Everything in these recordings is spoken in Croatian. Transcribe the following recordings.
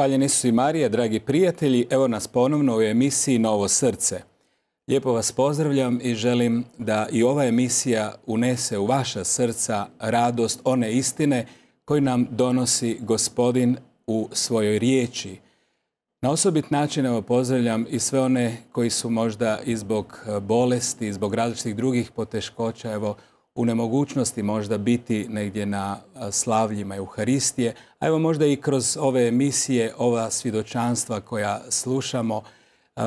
Hvaljeni su i Marija, dragi prijatelji, evo nas ponovno u emisiji Novo srce. Lijepo vas pozdravljam i želim da i ova emisija unese u vaša srca radost one istine koju nam donosi gospodin u svojoj riječi. Na osobit način evo pozdravljam i sve one koji su možda i zbog bolesti, i zbog različitih drugih poteškoća, evo u nemogućnosti možda biti negdje na slavljima Euharistije, a evo možda i kroz ove emisije, ova svjedočanstva koja slušamo,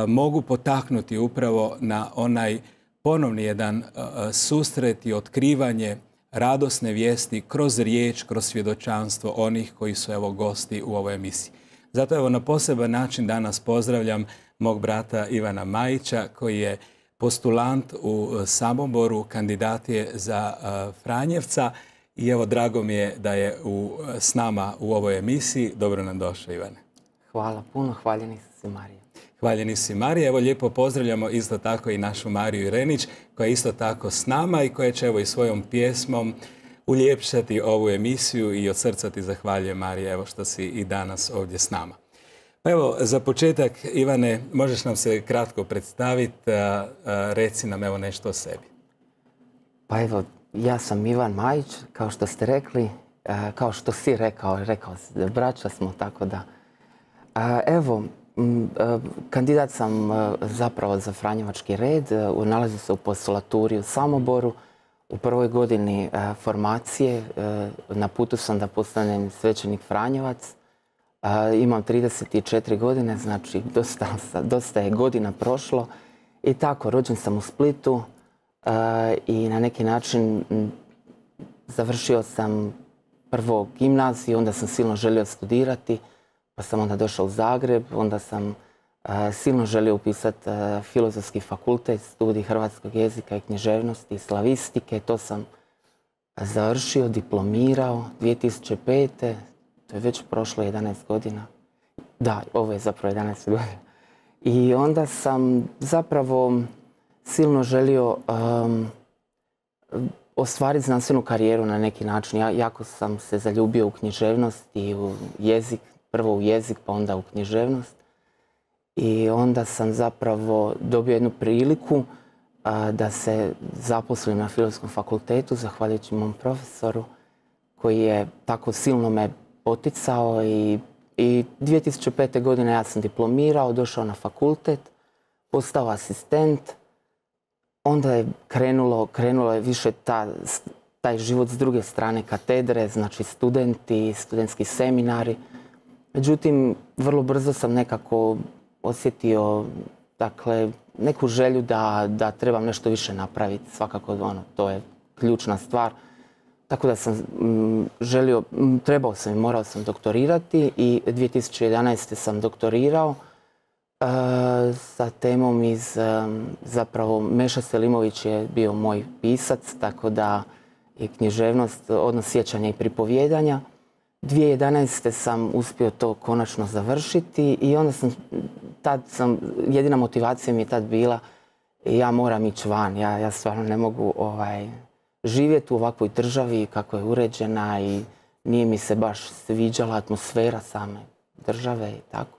mogu potaknuti upravo na onaj ponovni jedan susret i otkrivanje radosne vijesti kroz riječ, kroz svjedočanstvo onih koji su evo gosti u ovoj emisiji. Zato evo na poseban način danas pozdravljam mog brata Ivana Majića koji je postulant u e, Samoboru, kandidat je za e, Franjevca i evo drago mi je da je u, e, s nama u ovoj emisiji. Dobro nam došao Ivane. Hvala puno, hvaljeni si Marija. Hvaljeni si Marija. Evo lijepo pozdravljamo isto tako i našu Mariju Irenić koja je isto tako s nama i koja će evo i svojom pjesmom uljepšati ovu emisiju i od srca ti zahvaljujem Marija evo što si i danas ovdje s nama. Pa evo, za početak, Ivane, možeš nam se kratko predstaviti, reci nam evo nešto o sebi. Pa evo, ja sam Ivan Majić, kao što ste rekli, kao što si rekao, rekao si braća smo, tako da. Evo, kandidat sam zapravo za Franjevački red, nalazi se u postulaturi u Samoboru. U prvoj godini formacije na putu sam da postanem svećenik Franjevac imam 34 godine, znači dosta, je godina prošlo. I tako, rođen sam u Splitu i na neki način završio sam prvo gimnaziju, onda sam silno želio studirati, pa sam onda došao u Zagreb, onda sam silno želio upisati filozofski fakultet, studij hrvatskog jezika i književnosti i slavistike. To sam završio, diplomirao 2005 to je već prošlo 11 godina. Da, ovo je zapravo 11 godina. I onda sam zapravo silno želio um, ostvariti znanstvenu karijeru na neki način. Ja jako sam se zaljubio u književnost i u jezik, prvo u jezik pa onda u književnost. I onda sam zapravo dobio jednu priliku da se zaposlim na Filozofskom fakultetu, zahvaljujući mom profesoru, koji je tako silno me poticao i, i 2005. godine ja sam diplomirao, došao na fakultet, postao asistent. Onda je krenulo, krenulo je više ta, taj život s druge strane katedre, znači studenti, studentski seminari. Međutim, vrlo brzo sam nekako osjetio dakle, neku želju da, da trebam nešto više napraviti. Svakako ono, to je ključna stvar. Tako da sam mm, želio, mm, trebao sam i morao sam doktorirati i 2011. sam doktorirao e, sa temom iz, e, zapravo Meša Selimović je bio moj pisac, tako da je književnost, odnos sjećanja i pripovjedanja. 2011. sam uspio to konačno završiti i onda sam, tad sam, jedina motivacija mi je tad bila ja moram ići van, ja, ja stvarno ne mogu ovaj, živjeti u ovakvoj državi kako je uređena i nije mi se baš sviđala atmosfera same države i tako.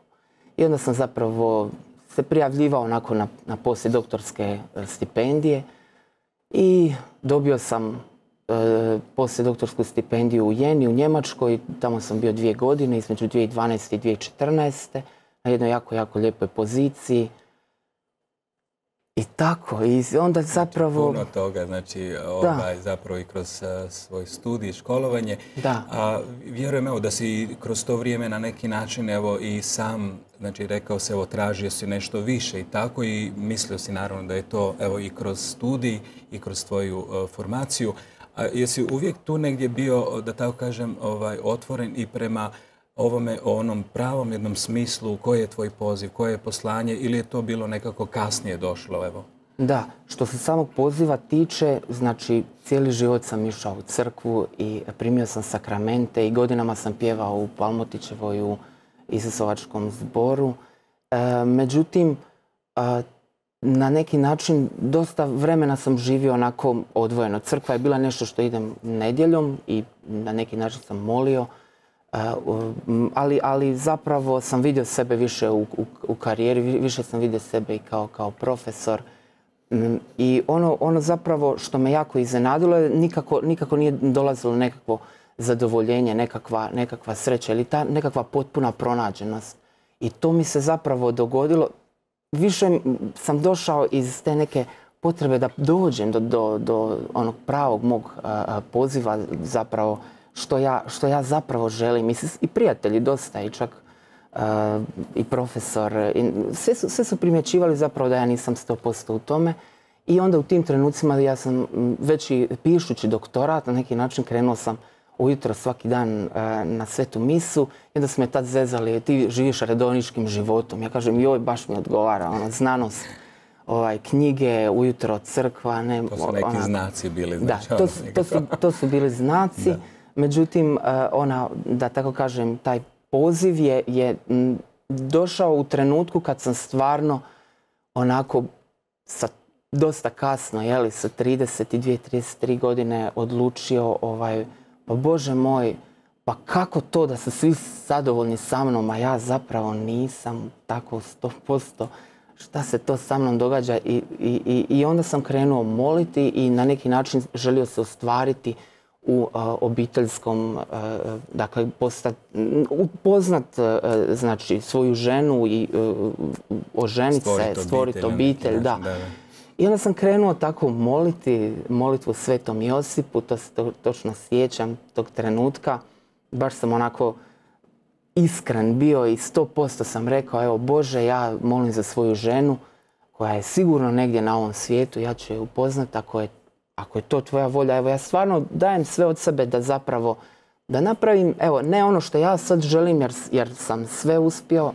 I onda sam zapravo se prijavljivao onako na, na doktorske e, stipendije i dobio sam e, doktorsku stipendiju u Jeni u Njemačkoj. Tamo sam bio dvije godine, između 2012. i 2014. na jednoj jako, jako lijepoj poziciji. I tako, i onda znači, zapravo... Puno toga, znači ovaj, zapravo i kroz uh, svoj studij, školovanje. Da. A vjerujem evo da si kroz to vrijeme na neki način evo i sam, znači rekao se evo tražio si nešto više i tako i mislio si naravno da je to evo i kroz studij i kroz tvoju uh, formaciju. A jesi uvijek tu negdje bio, da tako kažem, ovaj, otvoren i prema ovome o onom pravom jednom smislu, koji je tvoj poziv, koje je poslanje ili je to bilo nekako kasnije došlo, evo? Da, što se samog poziva tiče, znači cijeli život sam išao u crkvu i primio sam sakramente i godinama sam pjevao u Palmotićevoj u Isusovačkom zboru. E, međutim, na neki način dosta vremena sam živio onako odvojeno. Crkva je bila nešto što idem nedjeljom i na neki način sam molio ali, ali zapravo sam vidio sebe više u, u, karijeri, više sam vidio sebe i kao, kao profesor. I ono, ono zapravo što me jako iznenadilo je nikako, nikako nije dolazilo nekakvo zadovoljenje, nekakva, nekakva sreća ili ta nekakva potpuna pronađenost. I to mi se zapravo dogodilo. Više sam došao iz te neke potrebe da dođem do, do, do onog pravog mog poziva zapravo što ja, što ja zapravo želim. I, i prijatelji dosta i čak i profesor. I sve, su, sve su primjećivali zapravo da ja nisam 100% u tome. I onda u tim trenucima ja sam već i pišući doktorat na neki način krenuo sam ujutro svaki dan na svetu misu i onda su me tad zezali ti živiš redovničkim životom. Ja kažem joj baš mi odgovara ono, znanost ovaj, knjige, ujutro crkva. Ne, to su neki znaci bili. Znači, da, to, to, su, to su bili znaci. Međutim, ona, da tako kažem, taj poziv je, je došao u trenutku kad sam stvarno onako sa dosta kasno, jeli, sa 32, 33 godine odlučio, ovaj, pa Bože moj, pa kako to da su svi zadovoljni sa mnom, a ja zapravo nisam tako 100%, šta se to sa mnom događa? I, i, i onda sam krenuo moliti i na neki način želio se ostvariti u obiteljskom, dakle, upoznat znači, svoju ženu i oženiti se, stvoriti obitelj. Da. I onda sam krenuo tako moliti, molitvu Svetom Josipu, to se točno sjećam tog trenutka. Baš sam onako iskren bio i sto posto sam rekao, evo Bože, ja molim za svoju ženu koja je sigurno negdje na ovom svijetu, ja ću je upoznat ako je ako je to tvoja volja, evo ja stvarno dajem sve od sebe da zapravo da napravim, evo, ne ono što ja sad želim jer, jer sam sve uspio,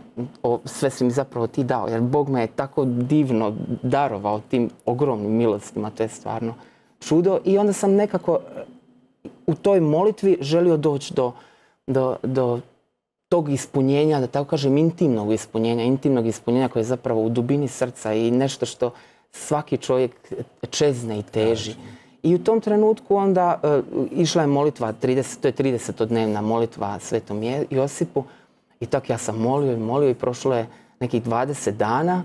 sve si mi zapravo ti dao, jer Bog me je tako divno darovao tim ogromnim milostima, to je stvarno čudo. I onda sam nekako u toj molitvi želio doći do, do, do tog ispunjenja, da tako kažem, intimnog ispunjenja, intimnog ispunjenja koje je zapravo u dubini srca i nešto što svaki čovjek čezne i teži. I u tom trenutku onda e, išla je molitva, 30, to je 30-dnevna molitva Svetom Josipu. I tako ja sam molio i molio i prošlo je nekih 20 dana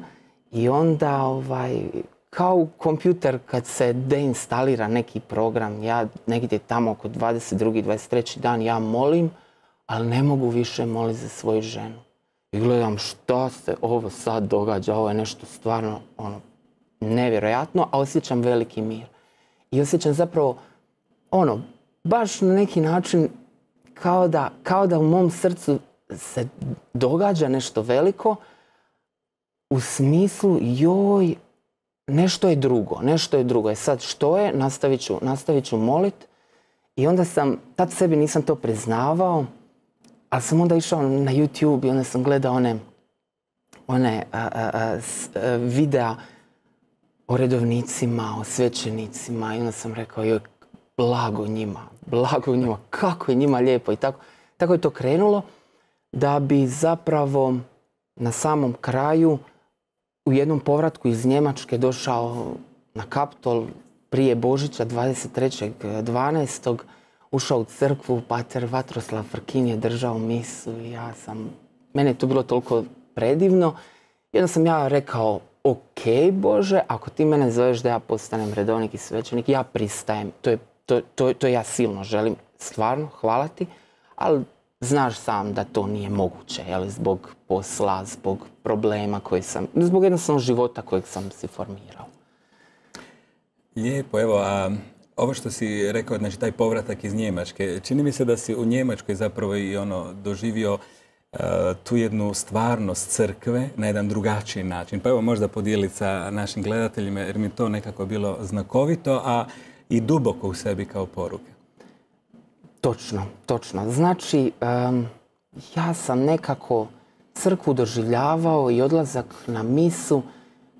i onda ovaj, kao kompjuter kad se deinstalira neki program, ja negdje tamo oko 22. 23. dan ja molim, ali ne mogu više moliti za svoju ženu. I gledam šta se ovo sad događa, ovo je nešto stvarno ono, nevjerojatno, a osjećam veliki mir. I osjećam zapravo, ono, baš na neki način kao da, kao da u mom srcu se događa nešto veliko u smislu joj, nešto je drugo, nešto je drugo. E sad što je, nastavit ću, nastavit ću molit. I onda sam, tad sebi nisam to priznavao, ali sam onda išao na YouTube i onda sam gledao one, one videa o redovnicima, o svećenicima i onda sam rekao joj, blago njima, blago njima, kako je njima lijepo i tako. Tako je to krenulo da bi zapravo na samom kraju u jednom povratku iz Njemačke došao na Kaptol prije Božića 23.12. Ušao u crkvu, pater Vatroslav Frkin je držao misu i ja sam, mene je to bilo toliko predivno. I onda sam ja rekao, ok Bože, ako ti mene zoveš da ja postanem redovnik i svećenik, ja pristajem. To, je, to, to, to ja silno želim, stvarno, hvala ti, ali znaš sam da to nije moguće, jel, zbog posla, zbog problema koji sam, zbog jednostavnog života kojeg sam si formirao. Lijepo, evo, a ovo što si rekao, znači taj povratak iz Njemačke, čini mi se da si u Njemačkoj zapravo i ono doživio tu jednu stvarnost crkve na jedan drugačiji način. Pa evo možda podijeliti sa našim gledateljima jer mi to nekako bilo znakovito, a i duboko u sebi kao poruke. Točno, točno. Znači, ja sam nekako crkvu doživljavao i odlazak na misu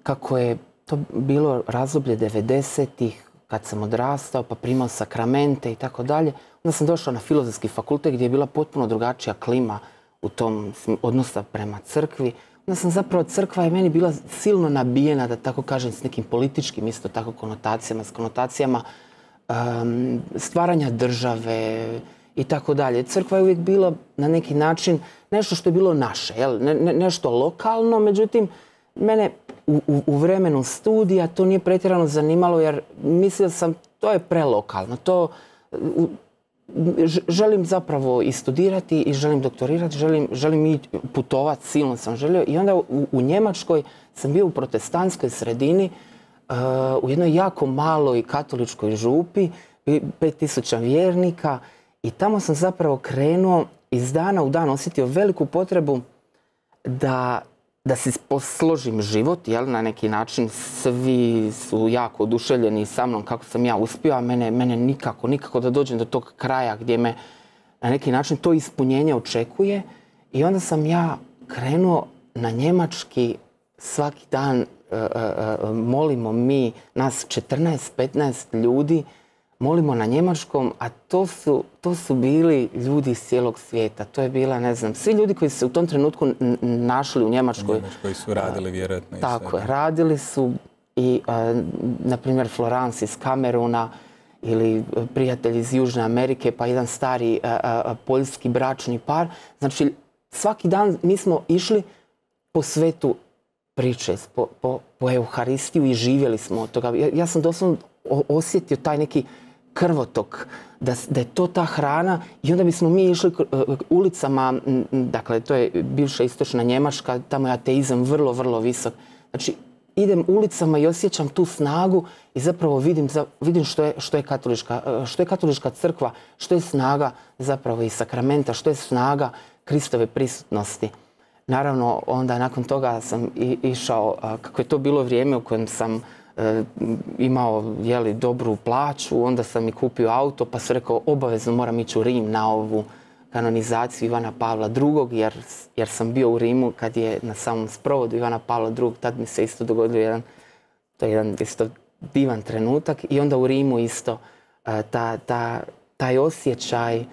kako je to bilo razdoblje 90-ih, kad sam odrastao, pa primao sakramente i tako dalje. Onda sam došao na filozofski fakultet gdje je bila potpuno drugačija klima u tom odnosa prema crkvi. Onda sam zapravo, crkva je meni bila silno nabijena, da tako kažem, s nekim političkim isto tako konotacijama, s konotacijama stvaranja države i tako dalje. Crkva je uvijek bila na neki način nešto što je bilo naše, jel? nešto lokalno, međutim, mene u, u, vremenu studija to nije pretjerano zanimalo jer mislio sam to je prelokalno. To, želim zapravo i studirati i želim doktorirati, želim, želim i putovati, silno sam želio. I onda u, Njemačkoj sam bio u protestantskoj sredini, uh, u jednoj jako maloj katoličkoj župi, 5000 vjernika i tamo sam zapravo krenuo iz dana u dan osjetio veliku potrebu da da se posložim život, jel, na neki način svi su jako oduševljeni sa mnom kako sam ja uspio, a mene, mene nikako, nikako da dođem do tog kraja gdje me na neki način to ispunjenje očekuje. I onda sam ja krenuo na njemački svaki dan, e, e, e, molimo mi, nas 14-15 ljudi, molimo na njemačkom, a to su, to su bili ljudi iz cijelog svijeta. To je bila, ne znam, svi ljudi koji su se u tom trenutku našli u Njemačkoj. Koji su radili vjerojatno. Tako je, radili su i, na primjer, Florence iz Kameruna ili prijatelj iz Južne Amerike, pa jedan stari poljski bračni par. Znači, svaki dan mi smo išli po svetu priče, po, po, po Euharistiju i živjeli smo od toga. Ja, ja sam doslovno osjetio taj neki krvotok, da, da je to ta hrana i onda bismo mi išli e, ulicama, dakle to je bivša istočna Njemačka, tamo je ateizam vrlo, vrlo visok. Znači idem ulicama i osjećam tu snagu i zapravo vidim, vidim što, je, što, je katolička, e, što je katolička crkva, što je snaga zapravo i sakramenta, što je snaga Kristove prisutnosti. Naravno, onda nakon toga sam išao, kako je to bilo vrijeme u kojem sam E, imao jeli, dobru plaću, onda sam i kupio auto pa sam rekao obavezno moram ići u Rim na ovu kanonizaciju Ivana Pavla II. Jer, jer sam bio u Rimu kad je na samom sprovodu Ivana Pavla II. Tad mi se isto dogodio jedan, to je jedan isto divan trenutak i onda u Rimu isto e, ta, ta, taj osjećaj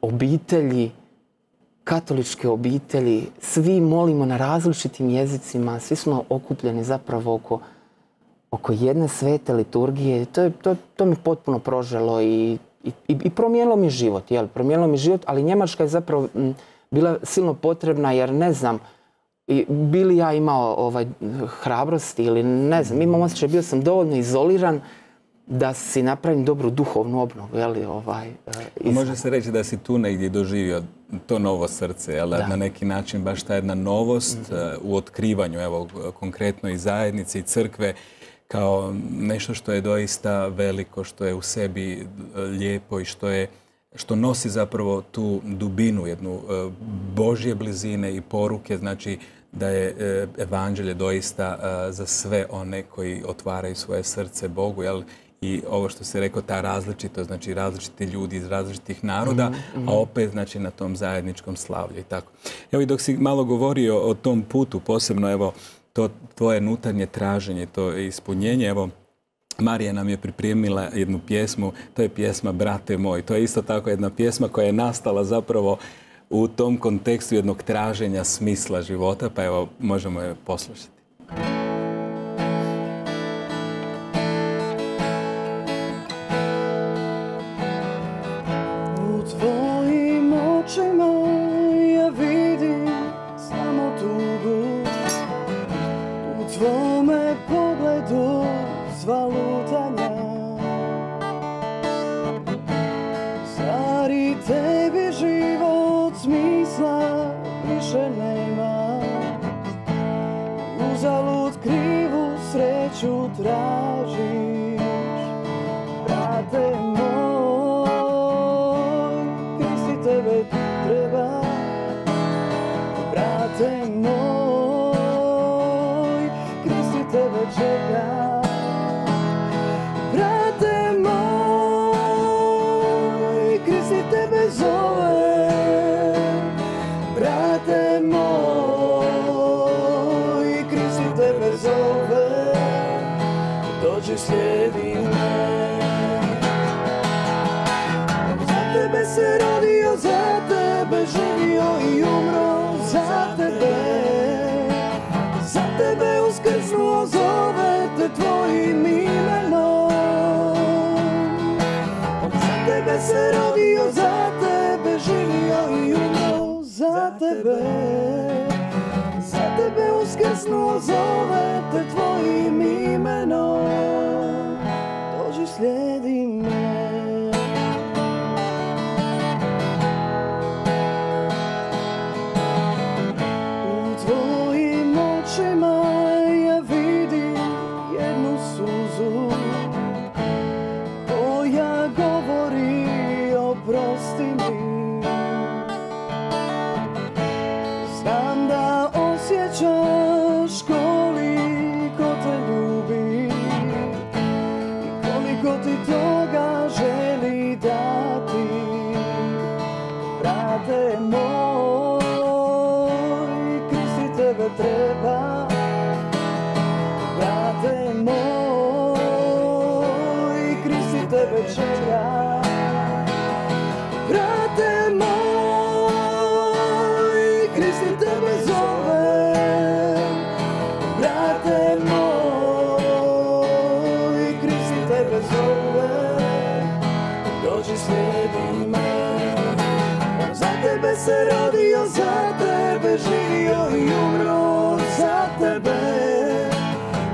obitelji, katoličke obitelji, svi molimo na različitim jezicima, svi smo okupljeni zapravo oko oko jedne svete liturgije, to, je, to, to mi potpuno proželo i, i, i promijenilo mi život, jel? Promijenilo mi život, ali Njemačka je zapravo bila silno potrebna jer ne znam, i bili ja imao ovaj, hrabrosti ili ne znam, imam osjećaj, bio sam dovoljno izoliran da si napravim dobru duhovnu obnovu, jeli, ovaj... Uh, Može se reći da si tu negdje doživio to novo srce, jel, na neki način baš ta jedna novost mhm. e, u otkrivanju, evo, konkretno i zajednice i crkve, kao nešto što je doista veliko, što je u sebi e, lijepo i što je što nosi zapravo tu dubinu, jednu e, Božje blizine i poruke, znači da je e, evanđelje doista za sve one koji otvaraju svoje srce Bogu, jel? I ovo što se rekao, ta različitost, znači različiti ljudi iz različitih naroda, mhm, mhm. a opet znači na tom zajedničkom slavlju i tako. Evo i dok si malo govorio o tom putu, posebno evo to tvoje nutarnje traženje, to ispunjenje. Evo, Marija nam je pripremila jednu pjesmu, to je pjesma Brate moj. To je isto tako jedna pjesma koja je nastala zapravo u tom kontekstu jednog traženja smisla života, pa evo možemo je poslušati. Dođi slijedi me. Za tebe se rodio, za tebe živio i umro za tebe.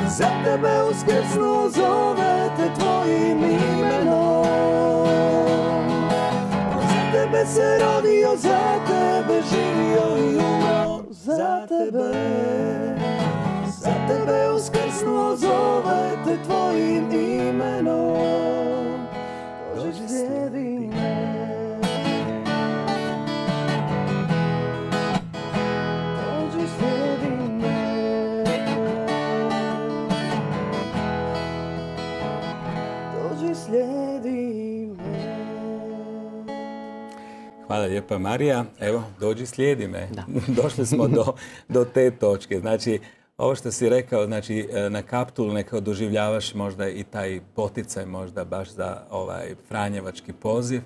Za tebe uskrsnuo zove te tvojim imenom. Za tebe se rodio, za tebe živio i umro za tebe Za tebe uskrsnuo zove te tvojim imenom Dođi slijedi me Dođi slijedi me Dođi slijedi me Hvala lijepa Marija. Evo, dođi slijedi me. Došli smo do, do te točke. Znači, ovo što si rekao, znači e, na kaptulu neka doživljavaš možda i taj poticaj možda baš za ovaj Franjevački poziv.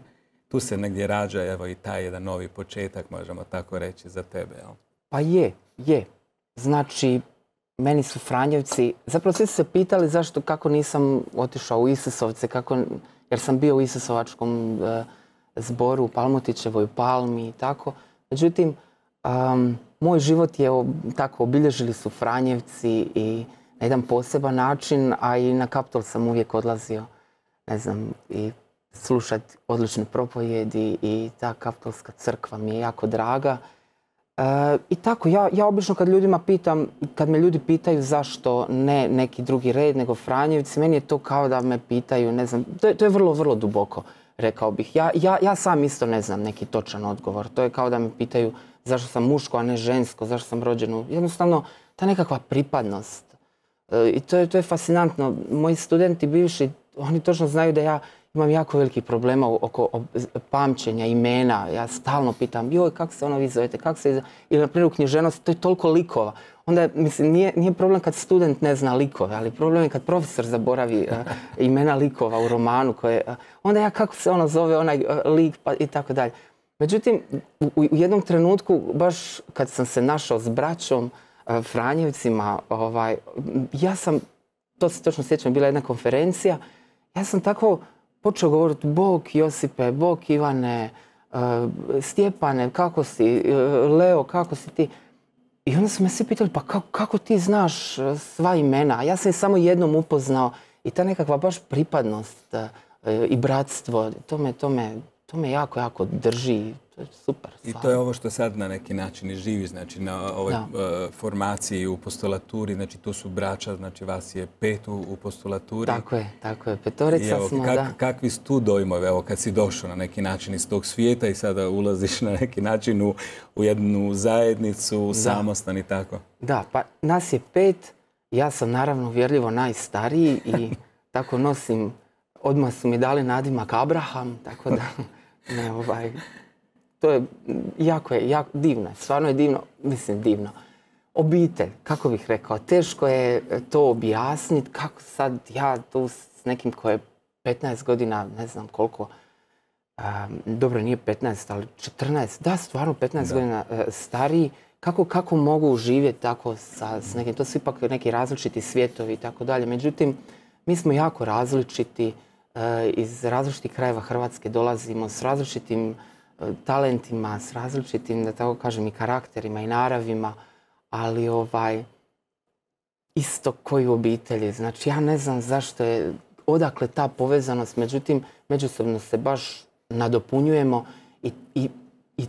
Tu se negdje rađa evo i taj jedan novi početak, možemo tako reći, za tebe. Jel? Pa je, je. Znači, meni su Franjevci, zapravo svi su se pitali zašto, kako nisam otišao u Isisovce, kako, jer sam bio u Isisovačkom e, zboru u Palmotićevoj palmi i tako. Međutim, am, moj život je tako, obilježili su Franjevci i na jedan poseban način, a i na Kaptol sam uvijek odlazio, ne znam, i slušat odlične propovjedi i ta kaptolska crkva mi je jako draga. E, I tako, ja, ja obično kad ljudima pitam, kad me ljudi pitaju zašto ne neki drugi red nego Franjevci, meni je to kao da me pitaju, ne znam, to je, to je vrlo, vrlo duboko, rekao bih. Ja, ja, ja sam isto ne znam neki točan odgovor. To je kao da me pitaju zašto sam muško, a ne žensko, zašto sam rođen. Jednostavno, ta nekakva pripadnost. E, I to je, to je fascinantno. Moji studenti bivši, oni točno znaju da ja imam jako velikih problema oko pamćenja, imena. Ja stalno pitam, joj, kako se ono vi zovete, kako se... vi zove-" Ili, na primjer, u književnosti, to je toliko likova. Onda, mislim, nije, nije problem kad student ne zna likove, ali problem je kad profesor zaboravi e, imena likova u romanu koje... e, onda ja kako se ono zove, onaj e, lik, pa i tako dalje. Međutim, u, u jednom trenutku, baš kad sam se našao s braćom, e, Franjevcima, ovaj, ja sam, to se točno sjećam, bila je jedna konferencija, ja sam tako počeo govoriti Bog Josipe, Bog Ivane, e, Stjepane, kako si, e, Leo, kako si ti? I onda su me svi pitali, pa kako, kako ti znaš sva imena? Ja sam ih samo jednom upoznao i ta nekakva baš pripadnost i bratstvo, to me, to me, to me jako, jako drži. To je super. I stvarno. to je ovo što sad na neki način i živi, znači na ovoj Da. e, formaciji u postolaturi, znači tu su braća, znači vas je pet u, u postolaturi. Tako je, tako je. I Petorica evo, smo, kak- da. kakvi su tu dojmovi, evo kad si došao na neki način iz tog svijeta i sada ulaziš na neki način u, u jednu zajednicu, samostan i tako. Da, pa nas je pet, ja sam naravno vjerljivo najstariji i tako nosim, odmah su mi dali nadimak Abraham, tako da, ne, ovaj, to je, jako je, jako, divno stvarno je divno, mislim divno. Obitelj, kako bih rekao, teško je to objasniti, kako sad ja tu s nekim ko je 15 godina, ne znam koliko, dobro, nije 15, ali 14, da, stvarno 15 godina e, stariji, kako, kako mogu živjeti tako sa, s nekim, to su ipak neki različiti svijetovi i tako dalje. Međutim, mi smo jako različiti, iz različitih krajeva Hrvatske dolazimo, s različitim e, talentima, s različitim, da tako kažem, i karakterima i naravima, ali ovaj, isto koji obitelji. Znači ja ne znam zašto je, odakle ta povezanost, međutim međusobno se baš nadopunjujemo i, i, i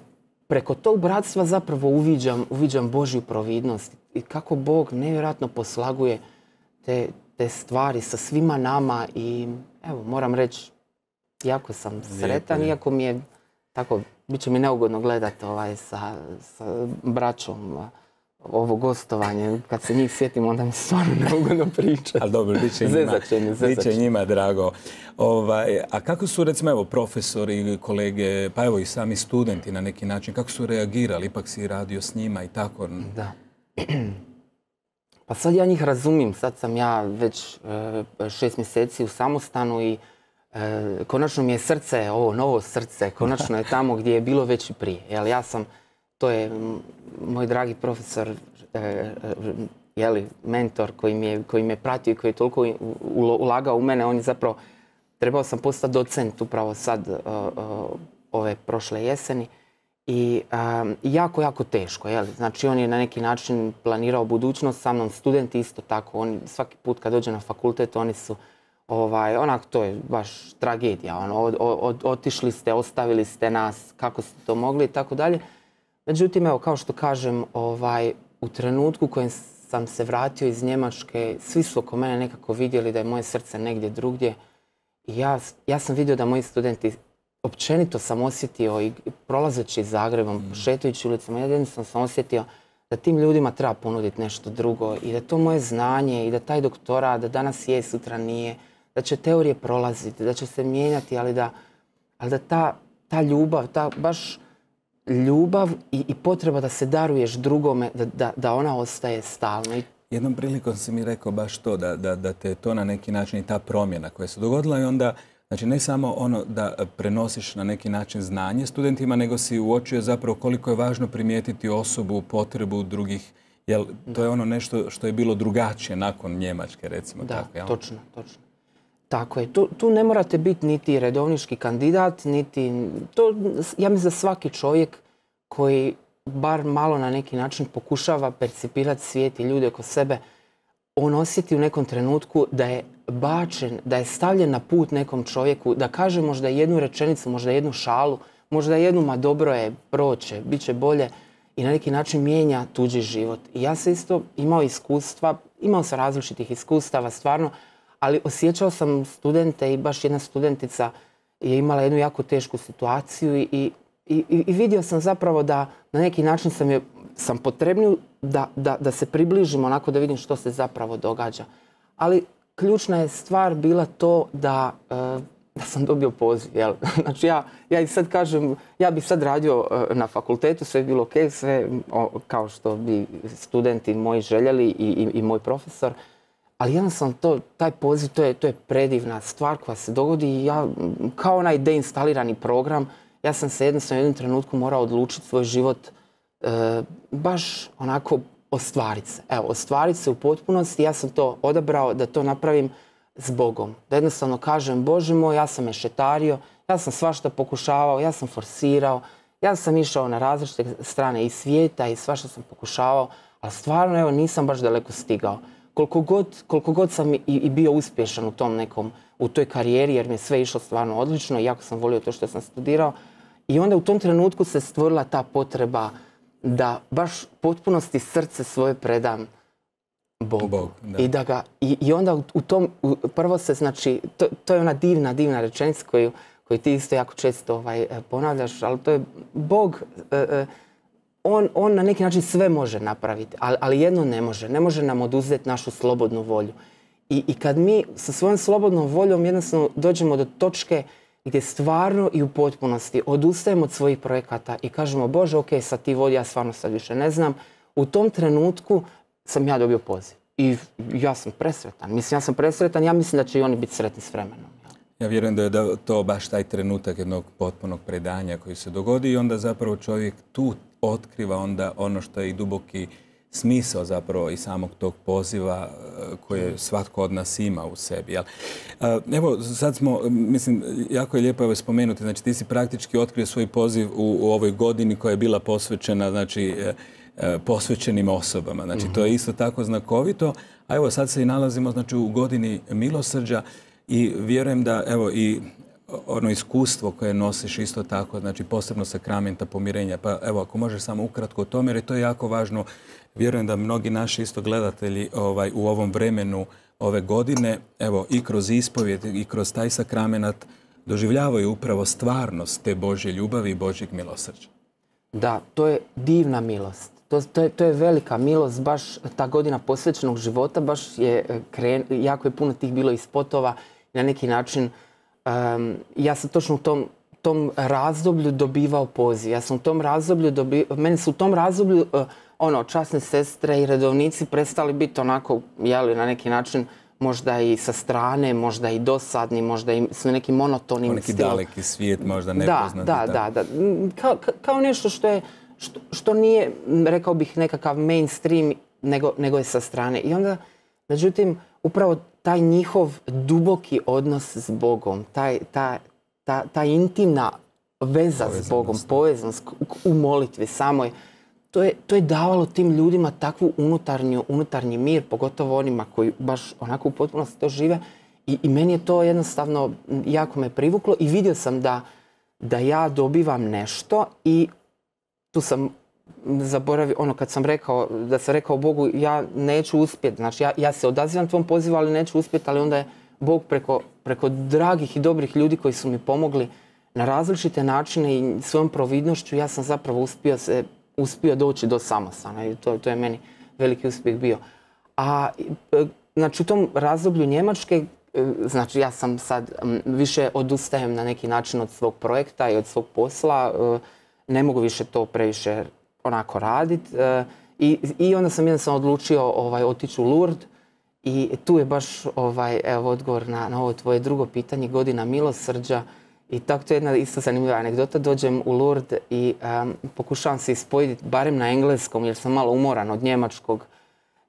preko tog bratstva zapravo uviđam, uviđam Božju providnost i kako Bog nevjerojatno poslaguje te, te stvari sa svima nama i evo moram reći jako sam sretan iako mi je tako bit će mi neugodno gledati ovaj sa, sa braćom ovo gostovanje. Kad se njih sjetim onda mi stvarno neugodno pričati. Ali dobro, bit će će. njima drago. Ovaj, a kako su recimo evo profesori, kolege, pa evo i sami studenti na neki način, kako su reagirali? Ipak si radio s njima i tako. Da. Pa sad ja njih razumijem, sad sam ja već e, šest mjeseci u samostanu i e, konačno mi je srce, ovo novo srce, konačno je tamo gdje je bilo već i prije. Jel, ja sam, to je moj dragi profesor, e, jeli, mentor koji mi, je, koji me pratio i koji je toliko ulagao u mene, on je zapravo, trebao sam postati docent upravo sad, ove prošle jeseni. I jako, jako teško. Znači on je na neki način planirao budućnost sa mnom, studenti isto tako. Svaki put kad dođe na fakultet oni su ovaj, onak to je baš tragedija. Ono, otišli ste, ostavili ste nas, kako ste to mogli i tako dalje. Međutim, evo, kao što kažem, ovaj, u trenutku kojem sam se vratio iz Njemačke, svi su oko mene nekako vidjeli da je moje srce negdje drugdje. Ja, ja sam vidio da moji studenti, općenito sam osjetio i prolazeći Zagrebom, šetajući ulicama, ja jednostavno sam osjetio da tim ljudima treba ponuditi nešto drugo i da to moje znanje i da taj doktorat, da danas je, sutra nije, da će teorije prolaziti, da će se mijenjati, ali da, ali da ta, ta ljubav, ta baš ljubav i, i potreba da se daruješ drugome, da, da, da ona ostaje stalno. I Jednom prilikom si mi rekao baš to, da, da, da te to na neki način i ta promjena koja se dogodila i onda, znači ne samo ono da prenosiš na neki način znanje studentima, nego si uočio zapravo koliko je važno primijetiti osobu, potrebu drugih, jer to je ono nešto što je bilo drugačije nakon Njemačke, recimo Da, tako. jel? točno, točno. Tako je. Tu, tu ne morate biti niti redovnički kandidat, niti... To, ja mislim da svaki čovjek koji bar malo na neki način pokušava percipirati svijet i ljude oko sebe, on osjeti u nekom trenutku da je bačen, da je stavljen na put nekom čovjeku, da kaže možda jednu rečenicu, možda jednu šalu, možda jednu ma dobro je, proće, bit će bolje i na neki način mijenja tuđi život. Ja sam isto imao iskustva, imao sam različitih iskustava stvarno, ali osjećao sam studente i baš jedna studentica je imala jednu jako tešku situaciju i, i, i, vidio sam zapravo da na neki način sam je sam potrebniju da, da, da se približim onako da vidim što se zapravo događa. Ali ključna je stvar bila to da, e, da sam dobio poziv. Jel? Znači ja, ja i sad kažem, ja bih sad radio e, na fakultetu, sve je bilo ok, sve kao što bi studenti moji željeli i, i, i moj profesor. Ali jednostavno to, taj poziv, to je, to je predivna stvar koja se dogodi i ja, kao onaj deinstalirani program, ja sam se jednostavno u jednom trenutku morao odlučiti svoj život e, baš onako ostvariti se. Evo, ostvariti se u potpunosti, ja sam to odabrao da to napravim s Bogom. Da jednostavno kažem, Bože moj, ja sam mešetario, ja sam svašta pokušavao, ja sam forsirao, ja sam išao na različite strane i svijeta i svašta sam pokušavao, ali stvarno evo nisam baš daleko stigao. Koliko god, koliko god sam i, i bio uspješan u tom nekom, u toj karijeri jer mi je sve išlo stvarno odlično i jako sam volio to što sam studirao. I onda u tom trenutku se stvorila ta potreba da baš potpunosti srce svoje predam Bogu. Bogu, da. I, da ga, i, I onda u, u tom, u- prvo se znači, to, to je ona divna, divna rečenica koju, koju ti isto jako često ovaj, e, ponavljaš, ali to je Bog, e, e, on, on na neki način sve može napraviti, ali, ali jedno ne može. Ne može nam oduzeti našu slobodnu volju. I, I kad mi sa svojom slobodnom voljom jednostavno dođemo do točke gdje stvarno i u potpunosti odustajemo od svojih projekata i kažemo Bože, ok, sad ti vodi, ja stvarno sad više ne znam. U tom trenutku sam ja dobio poziv. I ja sam presretan. Mislim, ja sam presretan, ja mislim da će i oni biti sretni s vremenom. Ja vjerujem da je to baš taj trenutak jednog potpunog predanja koji se dogodi i onda zapravo čovjek tu otkriva onda ono što je i duboki smisao zapravo i samog tog poziva e, koje svatko od nas ima u sebi. E, Evo, sad smo, mislim, jako je lijepo evo spomenuti, znači ti si praktički otkrio svoj poziv u, u ovoj godini koja je bila posvećena, znači, e, posvećenim osobama. Znači, to je isto tako znakovito, A evo sad se i nalazimo znači, u godini milosrđa i vjerujem da evo i ono iskustvo koje nosiš isto tako, znači posebno sakramenta pomirenja. Pa evo, ako možeš samo ukratko o tome, jer je to jako važno. Vjerujem da mnogi naši isto gledatelji ovaj, u ovom vremenu ove godine, evo i kroz ispovjed i kroz taj sakramenat doživljavaju upravo stvarnost te Božje ljubavi i Božjeg milosrđa. Da, to je divna milost. To, to, je, to je velika milost, baš ta godina posvećenog života, baš je e, kren, jako je puno tih bilo i spotova. Na neki način, em, ja sam točno u tom, tom razdoblju dobivao poziv. Ja sam u tom razdoblju dobivao, meni su u tom razdoblju e, ono, časne sestre i redovnici prestali biti onako, jeli, na neki način, možda i sa strane, možda i dosadni, možda i s nekim monotonim neki stilom. daleki svijet, možda Da, nepoznati. da, da, da. Mm, Kao, ka- kao nešto što je, što, što nije, m, rekao bih, nekakav mainstream, nego, nego je sa strane. I onda, međutim, upravo taj njihov duboki odnos s Bogom, taj, ta, ta, ta intimna veza s Bogom, povezanost k- u molitvi samoj, to je, to je davalo tim ljudima takvu unutarnju, unutarnji mir, pogotovo onima koji baš onako u potpunosti to žive. I, I meni je to jednostavno jako me privuklo i vidio sam da, da ja dobivam nešto i tu sam zaboravio, ono kad sam rekao, da sam rekao Bogu ja neću uspjeti, znači ja, ja se odazivam tvom pozivu ali neću uspjeti, ali onda je Bog preko, preko dragih i dobrih ljudi koji su mi pomogli na različite načine i svojom providnošću ja sam zapravo uspio se, uspio doći do samostana i to, to je meni veliki uspjeh bio. A e, znači u tom razdoblju Njemačke, e, znači ja sam sad više odustajem na neki način od svog projekta i od svog posla, e, ne mogu više to previše onako raditi i, i onda sam jednostavno odlučio ovaj, otići u Lourdes i tu je baš ovaj, evo, odgovor na, na ovo tvoje drugo pitanje, godina milosrđa. I tako to je jedna isto zanimljiva anegdota. Dođem u Lourdes i pokušavam se ispojiti barem na engleskom jer sam malo umoran od njemačkog.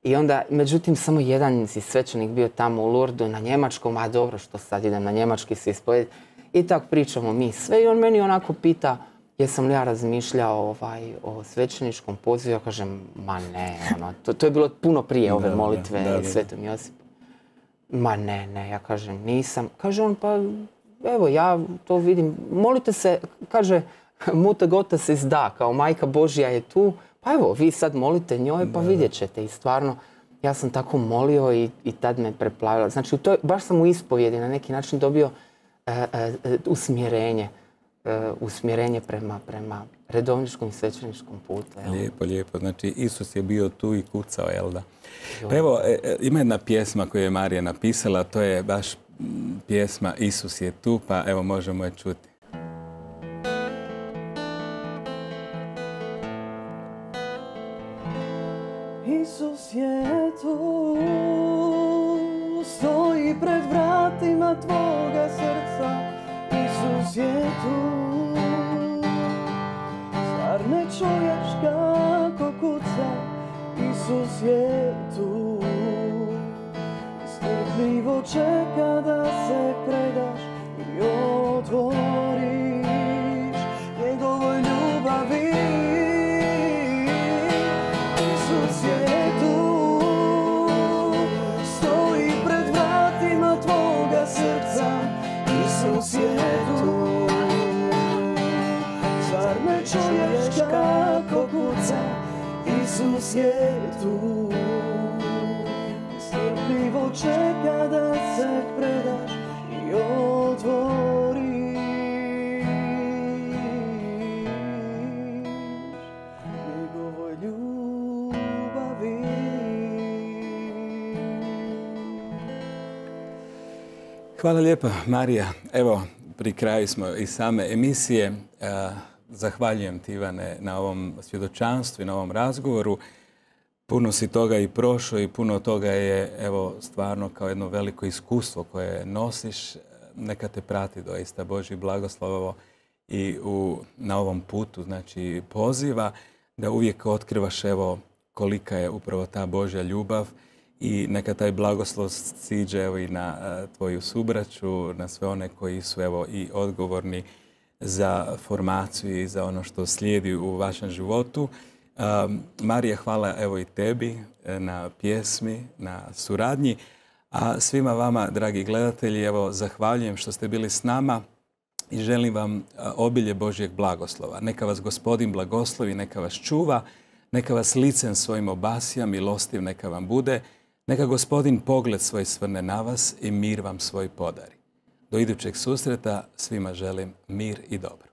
I onda, međutim, samo jedan je svećenik bio tamo u Lourdesu na njemačkom, a dobro što sad idem na njemački se ispojiti. I tako pričamo mi sve i on meni onako pita jesam li ja razmišljao ovaj, o svećeničkom pozivu. Ja kažem, ma ne, ono, to, to je bilo puno prije ove Da, molitve da, da, da. Svetom Josipu. Ma ne, ne, ja kažem nisam. Kaže on, pa evo ja to vidim. Molite se, kaže, Muta Gota se izda, kao majka Božja je tu. Pa evo, vi sad molite njoj, pa vidjet ćete. I stvarno, ja sam tako molio i, i tad me preplavila. Znači, u toj, baš sam u ispovjedi na neki način dobio e, e, e, usmjerenje. e, usmjerenje prema, prema redovničkom i svećeničkom putu. Evo. Lijepo, lijepo. Znači, Isus je bio tu i kucao, jel da? Pa evo, e, e, ima jedna pjesma koju je Marija napisala, to je baš pjesma Isus je tu, pa evo možemo je čuti. Isus je tu, stoji pred vratima tvoga srca. Isus je tu, čeka da se predaš i otvoriš njegovoj ljubavi. Isus je tu, stoji pred vratima tvoga srca. Isus je tu, zar ne čuješ kako kuca? Isus je tu, Hvala lijepa, Marija. Evo, pri kraju smo i same emisije. E, Zahvaljujem ti, Ivane, na ovom svjedočanstvu i na ovom razgovoru. Puno si toga i prošao i puno toga je, evo, stvarno kao jedno veliko iskustvo koje nosiš. Neka te prati doista Boži blagoslovovo i u, na ovom putu, znači poziva da uvijek otkrivaš, evo, kolika je upravo ta Božja ljubav i neka taj blagoslov siđe i na e, tvoju subraću, na sve one koji su evo i odgovorni za formaciju i za ono što slijedi u vašem životu. Marija, hvala evo i tebi e, na pjesmi, na suradnji. A svima vama, dragi gledatelji, evo zahvaljujem što ste bili s nama i želim vam obilje Božjeg blagoslova. Neka vas gospodin blagoslovi, neka vas čuva, neka vas licem svojim obasija, milostiv neka vam bude, neka gospodin pogled svoj svrne na vas i mir vam svoj podari. Do idućeg susreta svima želim mir i dobro.